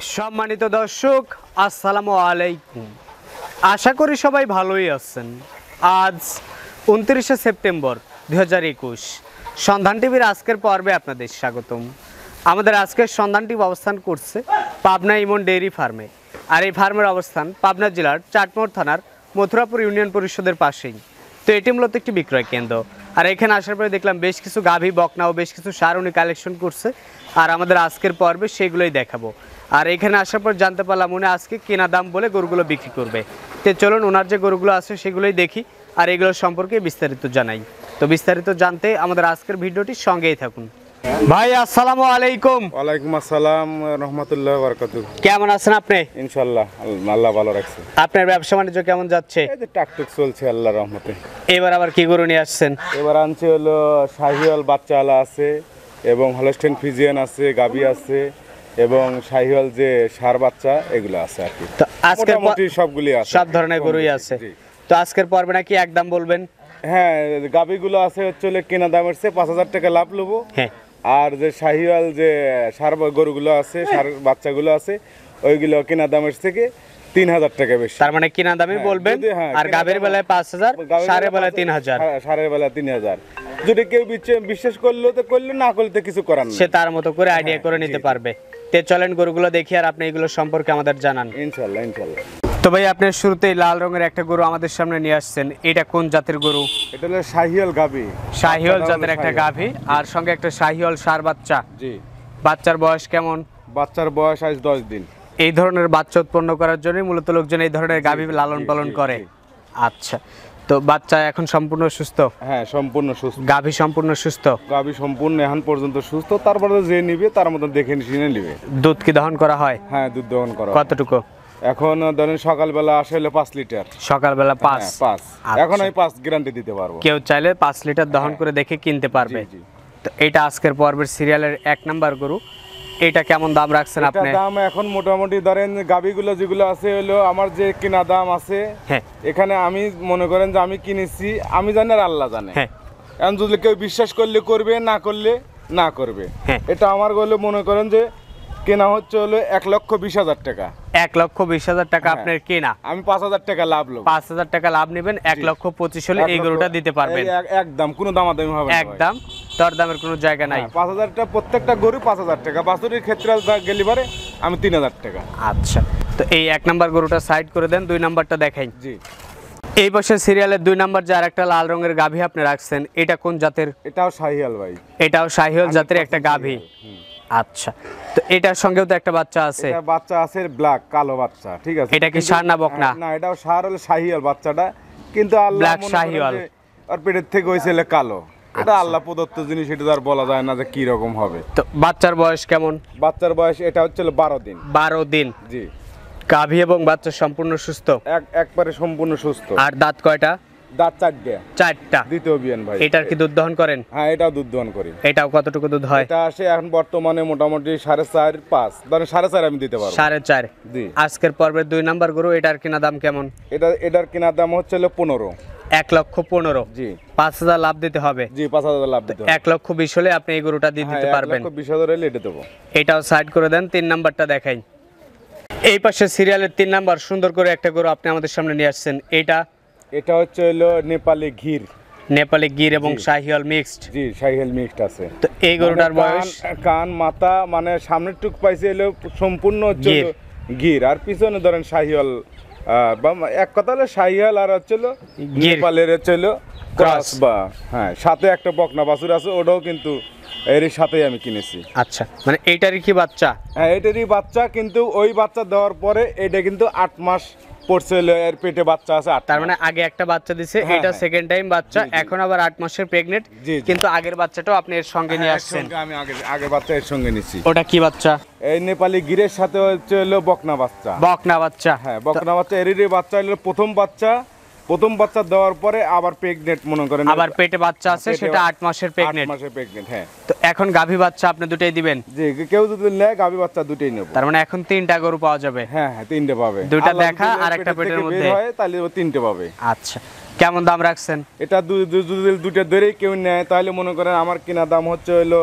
সম্মানিত দর্শক, আসসালামু আলাইকুম। আশা করি সবাই ভালোই আছেন। আজ উনত্রিশে সেপ্টেম্বর দুই হাজার একুশ। সন্ধান টিভির আজকের পর্বে আপনাদের স্বাগতম। আমাদের আজকের সন্ধান টিভি অবস্থান করছে পাবনা ইমন ডেইরি ফার্মে। আর এই ফার্মের অবস্থান পাবনা জেলার চাটমোড় থানার মথুরাপুর ইউনিয়ন পরিষদের পাশেই। তো এটি মূলত একটি বিক্রয় কেন্দ্র। আর এখানে আসার পরে দেখলাম বেশ কিছু গাভী, বকনা ও বেশ কিছু সার উনি কালেকশন করছে। আর আমাদের আজকের পর্বে সেগুলোই দেখাবো। আর এখানে আসার পর জানতে পারলাম উনি আজকে কেনা দাম বলে গরুগুলো বিক্রি করবে। তো চলুন ওনার যে গরুগুলো আছে সেগুলোই দেখি আর এগুলো সম্পর্কে বিস্তারিত জানাই। তো বিস্তারিত জানতে আমাদের আজকের ভিডিওটি সঙ্গেই থাকুন। ভাই আসসালামু আলাইকুম। ওয়ালাইকুম আসসালাম রহমতুল্লাহ বরকাতু। কেমন আছেন আপনি? ইনশাল্লাহ আল- আল্লাহ ভালো রাখছে। আপনার ব্যবসা বাণিজ্য কেমন যাচ্ছে? এই যে টাকটুক চলছে আল্লাহর রহমতে। এবার আবার কি গরু নিয়ে আসছেন? এবার আনছে হলো শাহিওয়াল বাচ্চাওয়ালা আছে এবং হলস্টেন ফিজিয়ান আছে গাবি আছে। এবং শাহিওয়াল যে সার বাচ্চা এগুলো আছে আর কি। তো আজকের মোটামুটি সবগুলি আছে। সব ধরনের গরুই আছে তো আজকের পর্বে নাকি একদম বলবেন? হ্যাঁ গাবিগুলো আছে হচ্ছে কেনা দামের চেয়ে পাঁচ হাজার টাকা লাভ নেব হ্যাঁ। আর যে শাহিওয়াল যে সার গরুগুলো আছে সার বাচ্চাগুলো আছে ওইগুলো কেনা দামের থেকে তিন হাজার টাকা বেশি। তার মানে কিনা দামে হ্যাঁ, বলবেন হ্যাঁ, আর গাভীর বেলায় পাঁচ হাজার বেলা বেলায় তিন হাজার হ্যাঁ, সারের বেলা তিন হাজার যদি কেউ বিশ্বাস করল তো করল না করলে তো কিছু করার সে তার মতো করে আইডিয়া করে নিতে পারবে। তে চলেন গরুগুলো দেখি আর আপনি এগুলো সম্পর্কে আমাদের জানান। ইনশাল্লাহ ইনশাল্লাহ। তো ভাই আপনি শুরুতেই লাল রঙের একটা গরু আমাদের সামনে নিয়ে আসছেন। এটা কোন জাতের গরু? এটা হলো শাহিয়াল শাহিওল বাচ্চাটা জাতের একটা। গাভী আর সঙ্গে একটা শাহিওল সার বাচ্চা। জি। বাচ্চার বয়স কেমন? বাচ্চার বয়স আজ দশ দিন। এই ধরনের বাচ্চা উৎপন্ন করার জন্য মূলত লোকজন এই ধরনের গাভী লালন পালন করে। আচ্ছা তো বাচ্চা এখন সম্পূর্ণ সুস্থ? হ্যাঁ সম্পূর্ণ সুস্থ। গাভী সম্পূর্ণ সুস্থ? গাবি সম্পূর্ণ এখন পর্যন্ত সুস্থ। তারপরে যে নিবে তার মতন দেখে শুনে নিবে। দুধ কি দহন করা হয়? হ্যাঁ দুধ দহন করা কতটুকু? এখন ধরেন সকালবেলা আসে হলো পাঁচ লিটার। সকালবেলা পাঁচ হ্যাঁ, পাঁচ? আচ্ছা। এখন আমি পাঁচ গ্যারান্টি দিতে পারব। কেউ চাইলে পাঁচ লিটার দহন করে দেখে কিনতে পারবে। জি, জি। তো এটা আজকের পর্বের সিরিয়ালের এক নাম্বার গরু। এটা কেমন দাম রাখছেন আপনি? দাম এখন মোটামুটি ধরেন গাবিগুলো যেগুলো আছে হলো আমার যে কিনা দাম আছে হ্যাঁ। এখানে আমি মনে করেন যে আমি কিনেছি আমি জানি আর আল্লাহ জানে। হ্যাঁ। এখন যদি কেউ বিশ্বাস করলে করবে না করলে না করবে। হ্যাঁ। এটা আমার গলে মনে করেন যে কেনা হচ্ছে হলো এক লক্ষ বিশ হাজার টাকা। এক লক্ষ বিশ হাজার টাকা। আপনার কেনা? আমি পাঁচ হাজার টাকা লাভ লোক। পাঁচ হাজার টাকা লাভ নেবেন এক লক্ষ পঁচিশ হলে এই গরুটা দিতে পারবেন। একদম কোনো দামাদামি হবে একদম। দর দামের কোনো জায়গা নাই। হ্যাঁ, পাঁচ হাজার টাকা প্রত্যেকটা গরু পাঁচ হাজার টাকা। বাছুরির ক্ষেত্রে গেলি পারে আমি তিন হাজার টাকা। আচ্ছা। তো এই এক নাম্বার গরুটা সাইড করে দেন দুই নাম্বারটা দেখাই। জি। এই পাশে সিরিয়ালের দুই নাম্বার যে আরেকটা লাল রঙের গাভী আপনি রাখছেন এটা কোন জাতের? এটাও শাহিয়াল ভাই। এটাও শাহিওল জাতের একটা গাভী। আচ্ছা। তো এটার সঙ্গেও তো একটা বাচ্চা আছে। এটা বাচ্চা আছে ব্ল্যাক কালো বাচ্চা ঠিক আছে? এটা কি ষাঁড় না বকনা? না? এটাও সার হলো শাহিয়াল বাচ্চাটা। কিন্তু আল্লাহ শাহিওয়াল। যে ওর পেটের থেকে হয়েছিল কালো। এটা আল্লাহ প্রদত্ত জিনিস এটা তো আর বলা যায় না যে কি রকম হবে। তো বাচ্চার বয়স কেমন? বাচ্চার বয়স এটা হচ্ছে বারো দিন। বারো দিন। জি। গাভী এবং বাচ্চা সম্পূর্ণ সুস্থ? এক একবারে সম্পূর্ণ সুস্থ। আর দাঁত কয়টা? দাঁত চারটে। চারটা। দ্বিতীয় বিয়ান ভাই। এটার কি দুধ দহন করেন? হ্যাঁ এটাও দুধ দহন করি। এটাও কতটুকু দুধ হয়? এটা আসে এখন বর্তমানে মোটামুটি সাড়ে চার পাঁচ। ধরেন সাড়ে চার আমি দিতে পারব। সাড়ে চার। আজকের পর্বের দুই নাম্বার গরু এটার কিনা দাম কেমন? এটা এটার দাম হচ্ছে পনেরো। এক লক্ষ পনেরো। জি। পাঁচ হাজার লাভ দিতে হবে। জি পাঁচ হাজার লাভ দিতে এক লক্ষ বিশ হলে আপনি এই গরুটা দিয়ে হ্যাঁ দিতে পারবেন। লক্ষ বিশ হাজার হলে এটা দেবো। এটাও সাইড করে দেন তিন নাম্বারটা দেখাই। এই পাশে সিরিয়ালের তিন নাম্বার সুন্দর করে একটা গরু আপনি আমাদের সামনে নিয়ে আসছেন। এটা এটা হচ্ছে হলো নেপালি ঘির। নেপালি গির এবং শাহিওয়াল মিক্সড। জি সাইহেল মিক্সড আছে। তো এই গরুটার মানে বয়স? কান- মাথা মানে সামনের টুক পাইছে হলো সম্পূর্ণ হচ্ছে গির। আর পিছনে ধরেন শাহিওয়াল আহ, বা এক কথা হলো শাহিওয়াল আর হচ্ছে হলো নেপালের হচ্ছে হলো ক্রস। বা হ্যাঁ সাথে একটা বকনা বাছুর আছে ওটাও কিন্তু এর সাথেই আমি কিনেছি। আচ্ছা মানে এইটারই কি বাচ্চা? হ্যাঁ এটারই বাচ্চা কিন্তু ওই বাচ্চা দেওয়ার পরে এটা কিন্তু আট মাস পড়ছে এর পেটে বাচ্চা আছে তার মানে আগে একটা বাচ্চা দিছে হ্যাঁ, এটা হ্যাঁ। সেকেন্ড টাইম বাচ্চা জি, জি। এখন আবার আট মাসের প্রেগনেন্ট। কিন্তু আগের বাচ্চাটাও আপনি এর সঙ্গে নিয়ে হ্যাঁ, আসছেন আমি আগে আগে বাচ্চা এর সঙ্গে নিছি ওটা কি বাচ্চা এই নেপালি গিরের সাথে হচ্ছে হলো বকনা বাচ্চা বকনা বাচ্চা হ্যাঁ বকনা বাচ্চা এরই বাচ্চা হলো প্রথম বাচ্চা প্রথম বাচ্চা দেওয়ার পরে আবার প্রেগনেন্ট মনে করেন। আবার পেটে বাচ্চা আছে সেটা আট মাসের আট প্রেগনেন্ট মাসের প্রেগনেন্ট হ্যাঁ। তো এখন গাভী বাচ্চা আপনি দুটাই দিবেন? যে কেউ যদি নেয় গাভী বাচ্চা দুটেই নেব। তার মানে এখন তিনটা গরু পাওয়া যাবে? হ্যাঁ হ্যাঁ তিনটে পাবে। আল্লাহ দেখা আর একটা পেটের মধ্যে। হয় তাহলে ও তিনটে পাবে। আচ্ছা কেমন দাম রাখছেন? এটা যদি দুটো ধরেই কেউ নেয় তাহলে মনে করেন আমার কেনা দাম হচ্ছে হলো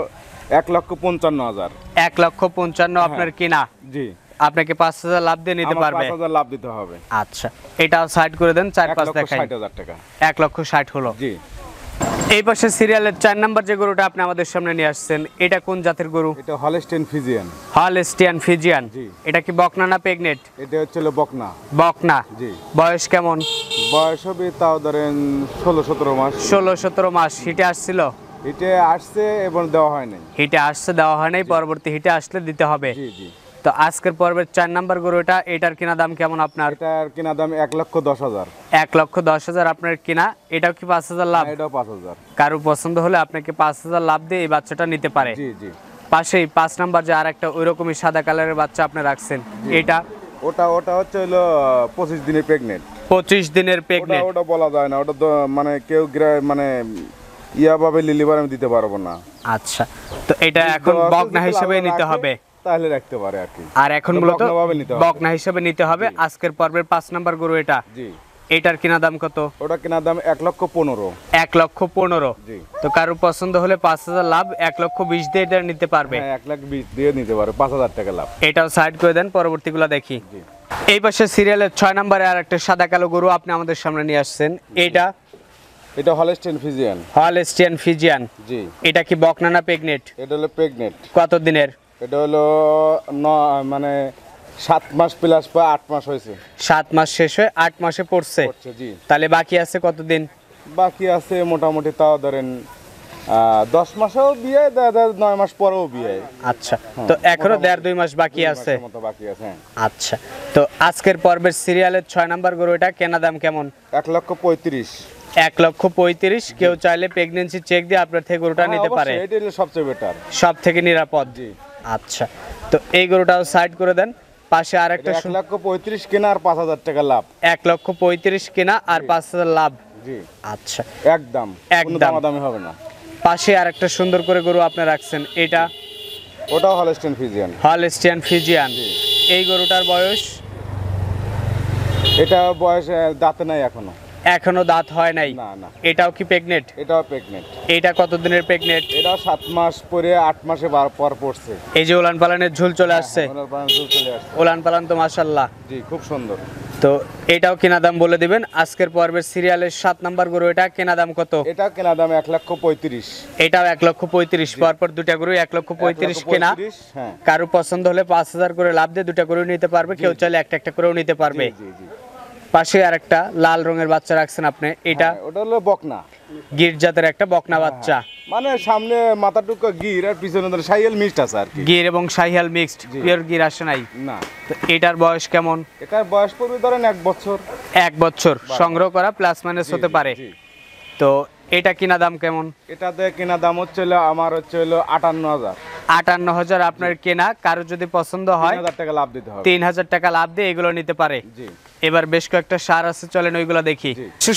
এক লক্ষ পঞ্চান্ন হাজার। এক লক্ষ পঞ্চান্ন আপনার কিনা? জি। আপনাকে পাঁচ হাজার লাভ দিয়ে নিতে পারবে। পাঁচ হাজার লাভ দিতে হবে। আচ্ছা এটাও সাইড করে দেন চার এক পাঁচ লক্ষ দেখাই। ষাট হাজার টাকা। এক লক্ষ ষাট হলো। জি। এই পাশে সিরিয়ালের চার নাম্বার যে গরুটা আপনি আমাদের সামনে নিয়ে আসছেন এটা কোন জাতের গরু? এটা হলস্টেন ফিজিয়ান। Holstein Friesian. জি। এটা কি বকনা না প্রেগনেট? এটা হচ্ছে বকনা। বকনা। জি। বয়স কেমন? বয়স হবে তাও ধরেন ষোলো সতেরো মাস। ষোলো সতেরো মাস। হিটে আসছিল? হিটে আসছে এবং দেওয়া হয় নাই হিটে আসছে দেওয়া হয় নাই। পরবর্তী হিটে আসলে দিতে হবে। জি জি। তো আজকের পর্বের চার নাম্বার গরু এটা এটার কিনা দাম কেমন আপনার? এটার কিনা দাম এক লক্ষ দশ হাজার। এক লক্ষ দশ হাজার আপনার কিনা এটাও কি পাঁচ হাজার লাভ? এটাও পাঁচ হাজার। কারও পছন্দ হলে আপনাকে পাঁচ হাজার লাভ দিয়ে এই বাচ্চাটা নিতে পারে। জি জি। পাশেই পাঁচ নাম্বার যে আর একটা ওই রকমই সাদা কালারের বাচ্চা আপনি রাখছেন এটা? ওটা ওটা হচ্ছে হলো পঁচিশ দিনের প্রেগনেন্ট পঁচিশ দিনের ওটা প্রেগনেন্ট ওটা বলা যায় না ওটা মানে কেউ মানে ইয়াভাবে লিলিবার আমি দিতে পারব না। আচ্ছা তো এটা এখন তো বকনা হিসেবে নিতে হবে। তাহলে রাখতে পারে আর কি। আর এখন মূলত। বকনা হিসেবে নিতে হবে। আজকের পর্বের পাঁচ নাম্বার গরু এটা। জি। এটার কিনা দাম কত? ওটা কেনার দাম এক লক্ষ পনেরো। এক লক্ষ পনেরো। জি। তো কারও পছন্দ হলে পাঁচ হাজার লাভ এক লক্ষ বিশ দিয়ে এটা নিতে পারবে। হ্যাঁ এক লাখ বিশ দিয়ে নিতে পারে পাঁচ হাজার টাকা লাভ। এটাও সাইড করে দেন পরবর্তীগুলো দেখি। এই পাশে সিরিয়ালের ছয় নম্বরে আর একটা সাদা কালো গরু আপনি আমাদের সামনে নিয়ে আসছেন। এটা? এটা হলস্টেন ফিজিয়ান হলস্টিয়ান ফিজিয়ান জি। এটা কি বকনা না প্রেগনেট এটা হলো প্রেগনেন্ট কত দিনের এটা হলো ন মানে সাত মাস প্লাস বা আট মাস হয়েছে। সাত মাস শেষ হয়ে আট মাসে পড়ছে। জি। তাহলে বাকি আছে কতদিন? বাকি আছে মোটামুটি তাও ধরেন দশ মাসেও বিয়ে নয় মাস পরেও বিয়ে। আচ্ছা তো এখনও দেড় দুই মাস বাকি আছে। বাকি আছে হ্যাঁ। আচ্ছা তো আজকের পর্বের সিরিয়ালের ছয় নাম্বার গরু এটা কেনা দাম কেমন? এক লক্ষ পঁয়ত্রিশ। এক লক্ষ পঁয়ত্রিশ কেউ চাইলে প্রেগনেন্সি চেক দিয়ে আপনার থেকে গরুটা হ্যাঁ, নিতে পারে। সবচেয়ে বেটার সব থেকে নিরাপদ। জি। আচ্ছা তো এই গরুটাও সাইড করে দেন পাশে আর একটা এক লক্ষ পঁয়ত্রিশ কেনা আর পাঁচ হাজার টাকা লাভ। এক লক্ষ পঁয়ত্রিশ কেনা আর পাঁচ হাজার লাভ। জি। আচ্ছা। একদম। একদম। দামাদামি হবে না। পাশে আর একটা সুন্দর করে গরু আপনি রাখছেন এটা ওটাও হলস্টেন ফিজিয়ান হলস্টিয়ান ফিজিয়ান এই গরুটার বয়স? এটা বয়স দাঁতে নাই এখনও। এখনও দাঁত হয় নাই? না না। এটাও কি প্রেগনেট এটাও প্রেগনেন্ট এটা কত দিনের প্রেগনেট এটাও সাত মাস পরে আট মাসে পর পড়ছে। এই যে উলান পালানের ঝুল চলে আসছে। উলান পালান তো মাসাল্লাহ জি খুব সুন্দর। তো এটাও কেনা দাম বলে দিবেন। আজকের পর্বের সিরিয়ালের সাত নাম্বার গরু এটা কেনা দাম কত? এটা কেনা দাম এক লক্ষ পঁয়ত্রিশ। এটাও এক লক্ষ পঁয়ত্রিশ। পরপর দুটা গরু এক লক্ষ পঁয়ত্রিশ কেনা। হ্যাঁ। কারও পছন্দ হলে পাঁচ হাজার করে লাভ দিয়ে দুটা গরু নিতে পারবে। কেউ চাইলে একটা একটা করেও নিতে পারবে। পাশে আর একটা লাল রঙের বাচ্চা রাখছেন আপনি। এটা হ্যাঁ, ওটা হলো বকনা। গির জাতের একটা বকনা বাচ্চা। মানে সামনে মাথাটুকু গির আর পিছনে ধরে সাইয়েল মিস্ট আছে আর কি। গির এবং শাহিয়াল মিক্সড পিওর গির আসে নাই? না। তো এটার বয়স কেমন? এটার বয়স পড়বে ধরেন এক বছর। এক বছর। সংগ্রহ করা প্লাস মাইনাস হতে পারে। তো এটা কিনা দাম কেমন? এটাতে কেনা দাম হচ্ছে আমার হচ্ছে হলো আটান্ন হাজার। আটান্ন হাজার আপনার কেনা কারও যদি পছন্দ হয় টাকা লাভ দিতে হবে। তিন হাজার টাকা লাভ দিয়ে এগুলো নিতে পারে। জি। এবার বেশ কয়েকটা সার আছে চলেন ওইগুলো দেখি।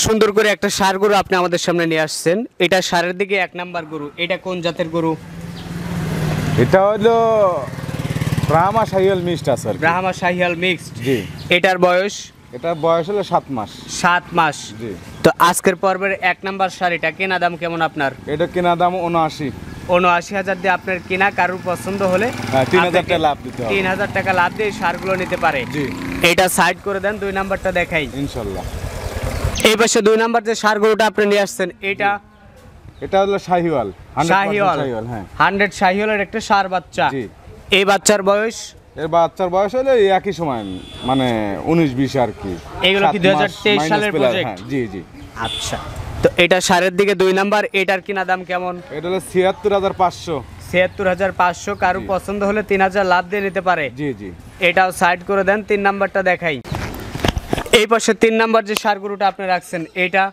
সুন্দর করে একটা সার গরু আপনি আমাদের সামনে নিয়ে আসছেন। এটা সারের দিকে এক নাম্বার গরু। এটা কোন জাতের গরু? এটা হলো ব্রাহ্মা সাইয়েল মিস্ট আছে। ব্রাহ্মা শাহিয়াল মিক্সড। জি। এটার বয়স? এটার বয়স হলো সাত মাস। সাত মাস। জি। তো আজকের পর্বের এক নাম্বার শাড়িটা কেনা দাম কেমন আপনার? এটা কেনা দাম উনআশি। উনআশি হাজার দিয়ে আপনার কেনা কারোর পছন্দ হলে হ্যাঁ তিন হাজার টাকা লাভ দিয়ে সারগুলো নিতে পারে। এটা সাইড করে দেন দুই নাম্বারটা দেখাই। ইনশাল্লাহ। এই পাশে দুই নাম্বার যে সার গরুটা আপনি নিয়ে আসছেন এটা এটা হলো শাহিওয়াল হ্যাঁ। হান্ড্রেড শাহিওয়ালের একটা সার বাচ্চা। এই বাচ্চার বয়স? এর বাচ্চার বয়স হলো একই সময় মানে উনিশ বিশ আর কি। এগুলো কি 2023 সালের হ্যাঁ, জি জি। আচ্ছা। তো এটা সারের দিকে দুই নাম্বার এটার কিনা দাম কেমন? এটা হলো ছিয়াত্তর হাজার পাঁচশো। ছিয়াত্তর হাজার পাঁচশো কারও পছন্দ হলে তিন হাজার লাভ দিয়ে নিতে পারে। জি জি। এটাও সাইড করে দেন তিন নাম্বারটা দেখাই। এই পাশে তিন নাম্বার যে সার গরুটা আপনি রাখছেন এটা?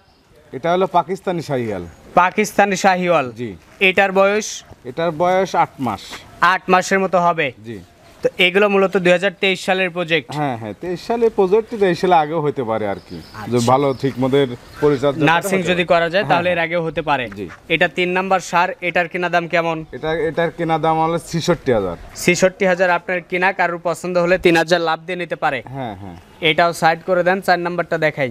এটা হলো পাকিস্তানি শাহিয়াল পাকিস্তানি শাহিওয়াল। জি। এটার বয়স? এটার বয়স আট মাস। আট মাসের মতো হবে। জি। তো এগুলো মূলত দু হাজার তেইশ সালের প্রজেক্ট হ্যাঁ হ্যাঁ তেইশ সালে প্রজেক্ট তেইশ সালে আগেও হতে পারে আর কি। ভালো ঠিক মতো পরিচর্যা নার্সিং যদি করা যায় তাহলে হ্যাঁ, এর আগেও হতে পারে। এটা তিন নাম্বার সার এটার কিনা দাম কেমন? এটা এটার কেনা দাম হলো ছিষট্টি হাজার। ছেষট্টি হাজার আপনার কিনা কারোর পছন্দ হলে তিন হাজার লাভ দিয়ে নিতে পারে। হ্যাঁ হ্যাঁ। এটাও সাইড করে দেন চার নাম্বারটা দেখাই।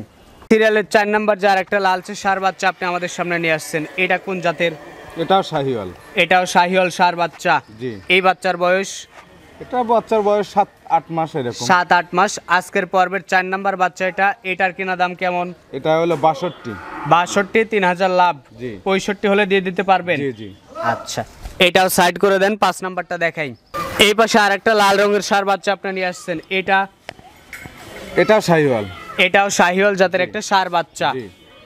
সিরিয়ালের চার নাম্বার যার একটা লালচে সার বাচ্চা আপনি আমাদের সামনে নিয়ে আসছেন এটা কোন জাতের? এটাও শাহিওয়াল। এটাও শাহিওয়াল সার বাচ্চা। জি। এই বাচ্চার বয়স? এটা বাচ্চার বয়স সাত আট মাস এরকম। সাত আট মাস। আজকের পর্বের চার নাম্বার বাচ্চা এটা। এটার কিনা দাম কেমন? এটা হলো বাষট্টি। বাষট্টি তিন হাজার লাভ। পঁয়ষট্টি হলে দিয়ে দিতে পারবেন? জি জি। আচ্ছা। এটাও সাইড করে দেন পাঁচ নাম্বারটা দেখাই। এই পাশে আর একটা লাল রঙের সার বাচ্চা আপনি নিয়ে আসছেন। এটা? এটা শাহিওয়াল। এটাও শাহিওয়াল জাতের একটা সার বাচ্চা।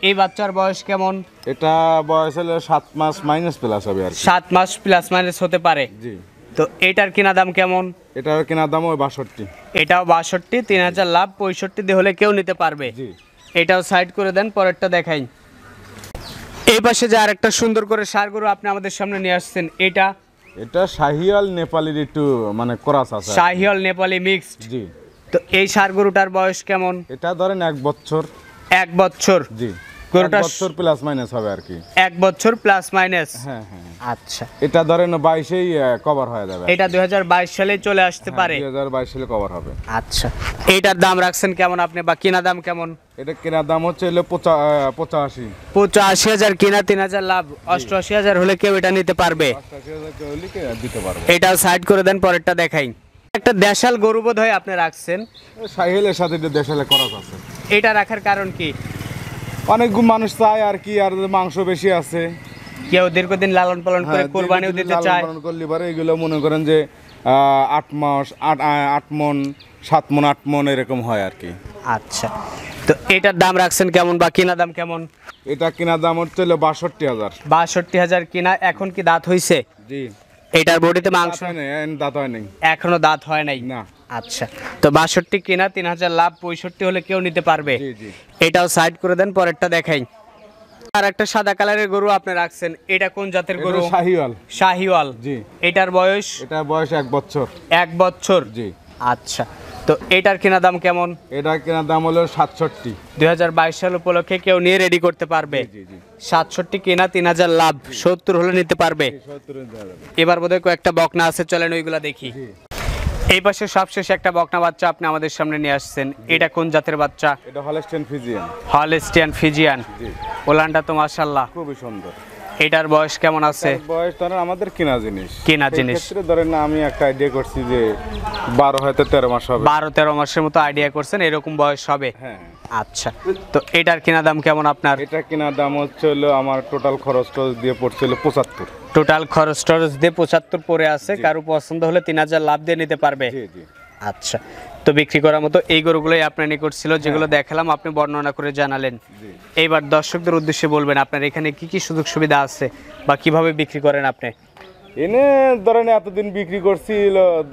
এই বাচ্চার বয়স কেমন? এটা বয়স হলো সাত মাস মাইনাস প্লাস হবে আর সাত মাস প্লাস মাইনাস হতে পারে। জি। তো এটার কিনা দাম কেমন? এটার কেনা দাম ওই বাষট্টি। এটাও বাষট্টি তিন হাজার লাভ পঁয়ষট্টি দিয়ে হলে কেউ নিতে পারবে। জি। এটাও সাইড করে দেন পরেরটা দেখাই। এই পাশে যে আরেকটা সুন্দর করে সার গরু আপনি আমাদের সামনে নিয়ে আসছেন এটা? এটা শাহিয়াল নেপালির একটু মানে ক্রস আছে। শাহিওল নেপালি মিক্সড জি। তো এই সার গরুটার বয়স কেমন? এটা ধরেন এক বছর। এক বছর। জি। গরুটা বছর প্লাস মাইনাস হবে আর কি। এক বছর প্লাস মাইনাস হ্যাঁ হ্যাঁ আচ্ছা। এটা ধরেন বাইশেই কভার হয়ে যাবে এটা দুই সালে চলে আসতে পারে। দুই হাজার বাইশ সালে কভার হবে। আচ্ছা। এইটার দাম রাখছেন কেমন আপনি বা কিনা দাম কেমন? এটা কেনার দাম হচ্ছে হলো পঁচাশি। পঁচাশি হাজার কিনা তিন হাজার লাভ। অষ্টআশি হাজার হলে কেউ এটা নিতে পারবে। দিতে পারব। এটাও সাইড করে দেন পরেরটা দেখাই। একটা দেশাল গরু বোধ হয় আপনি রাখছেন। সাহিলের সাথে দেশালে খরচ আছে। এটা রাখার কারণ কি? অনেক মানুষ চায় আর কি আর মাংস বেশি আছে। কেউ দীর্ঘদিন লালন পালন করে হ্যাঁ, কোরবানিও দিতে চায়। পালন করলে পরে এগুলো মনে করেন যে আট মাস আট আট মন সাত মন আট মন এরকম হয় আর কি। আচ্ছা। তো এটার দাম রাখছেন কেমন বা কিনা দাম কেমন? এটা কেনার দাম হচ্ছে বাষট্টি হাজার। বাষট্টি হাজার কিনা এখন কি দাঁত হইছে? জি। এটার বডিতে মাংস হয় দাঁত হয় নাই। এখনও দাঁত হয় নাই? না। আচ্ছা। তো বাষট্টি কিনা তিন হাজার লাভ পঁয়ষট্টি হলে কেউ নিতে পারবে? এটাও সাইড করে দেন পরেরটা দেখাই। আর একটা সাদা কালারের গরু আপনি রাখছেন এটা কোন জাতের গরু? শাহিওয়াল। শাহিওয়াল। জি। এটার বয়স? এটা বয়স এক বছর। এক বছর? জি। আচ্ছা। তো এটার কিনা দাম কেমন? এটা কেনার দাম হলো সাতষট্টি। দুই সাল উপলক্ষে কেউ নিয়ে রেডি করতে পারবে? জি জি সাতষট্টি কিনা তিন হাজার লাভ সত্তর হলে নিতে পারবে? এবার বোধহয় কয়েকটা বকনা আছে চলেন ওইগুলা দেখি। এই পাশে সবশেষে একটা বকনা বাচ্চা আপনি আমাদের সামনে নিয়ে আসছেন। এটা কোন জাতের বাচ্চা? এটা হলস্টিয়ান ফিজিয়ান হলস্টিয়ান ফিজিয়ান ওলানটা তো মাশাআল্লাহ। খুবই সুন্দর। এটার বয়স কেমন আছে? বয়স ধরেন আমাদের কেনা জিনিস। কেনা জিনিস। ধরেন না আমি একটা আইডিয়া করছি যে বারো হয়তো তেরো মাস হবে। বারো তেরো মাসের মতো আইডিয়া করছেন এরকম বয়স হবে? হ্যাঁ। আচ্ছা। তো এটার কিনা দাম কেমন আপনার? এটা কেনার দাম হচ্ছে হলো আমার টোটাল খরচ টরচ দিয়ে পড়ছিল পঁচাত্তর। টোটাল খরচ টরচ দিয়ে পঁচাত্তর পরে আছে কারও পছন্দ হলে তিন হাজার লাভ দিয়ে নিতে পারবে। আচ্ছা। তো বিক্রি করার মতো এই গরুগুলোই আপনার নিকট ছিল যেগুলো দেখালাম আপনি বর্ণনা করে জানালেন। এইবার দর্শকদের উদ্দেশ্যে বলবেন আপনার এখানে কি কি সুযোগ সুবিধা আছে বা কীভাবে বিক্রি করেন আপনি? এনে ধরেন এতদিন বিক্রি করছি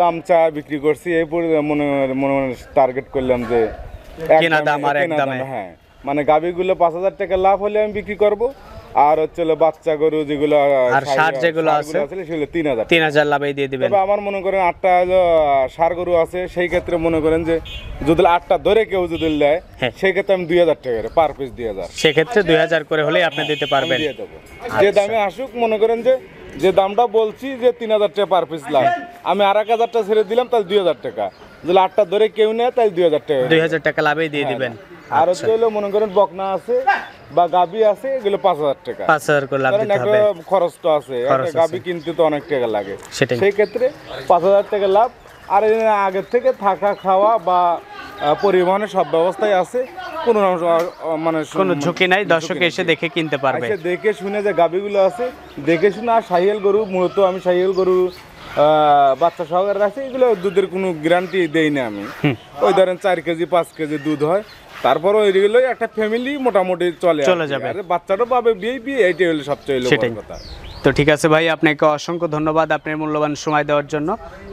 দাম চা বিক্রি করছি এই মনে মনে মনে টার্গেট করলাম যে কেনা দাম আর এক দামে। হ্যাঁ। মানে গাভিগুলো পাঁচ হাজার টাকা লাভ হলে আমি বিক্রি করব আর হচ্ছে বাচ্চা গরু যেগুলো আর ষাঁড় যেগুলো আছে? সেগুলো তিন হাজার তিন হাজার লাভে দিয়ে দিবেন। তবে আমার মনে করেন আটটা সার গরু আছে সেই ক্ষেত্রে মনে করেন যে যদি আটটা ধরে কেউ যদি দেয় হ্যাঁ। সেই ক্ষেত্রে আমি দুই হাজার টাকা পার পিস দুই হাজার সেক্ষেত্রে দুই হাজার করে আপনি দিতে পারবেন। যে দামে আসুক মনে করেন যে যে দামটা বলছি যে তিন হাজার টাকা পার পিস লাভ। আমি আর এক হাজারটা ছেড়ে দিলাম তাহলে দুই হাজার টাকা। যদি আটটা ধরে কেউ নেয় তাহলে দুই হাজার টাকা দুই হাজার টাকা লাভেই দিয়ে দিবেন। আর হচ্ছে হলো মনে করেন বকনা আছে বা গাবি আছে এগুলো পাঁচ হাজার টাকা। পাঁচ হাজার করে লাভ দিতে একটা হবে। খরচ তো আছে একটা গাবি কিনতে তো অনেক টাকা লাগে। সেই ক্ষেত্রে পাঁচ হাজার টাকা লাভ। আর আগের থেকে থাকা খাওয়া বা সব ব্যবস্থাই আছে। কোনো মানে কোনো ঝুঁকি নাই দর্শক এসে দেখে কিনতে পারবে। দেখে শুনে যে গাবিগুলো আছে দেখে শুনে আর সাহিয়াল গরু মূলত আমি সাহিয়াল গরু আহ, বাচ্চা সহকারে রাখছি এগুলো দুধের কোনো গ্যারান্টি দেই না আমি। ওই ধরেন চার কেজি পাঁচ কেজি দুধ হয় তারপর ওইগুলোই একটা ফ্যামিলি মোটামুটি চলে চলে যাবে। আর বাচ্চাটাও পাবে বিয়ে বিয়ে এইটাই হলো সবচেয়ে হলো সেটাই। কথা। তো ঠিক আছে ভাই আপনাকে অসংখ্য ধন্যবাদ আপনার মূল্যবান সময় দেওয়ার জন্য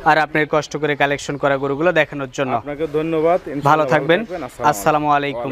আর আপনার কষ্ট করে কালেকশন করা গরুগুলো দেখানোর জন্য। আপনাকে ধন্যবাদ ভালো থাকবেন। আসসালামু আলাইকুম।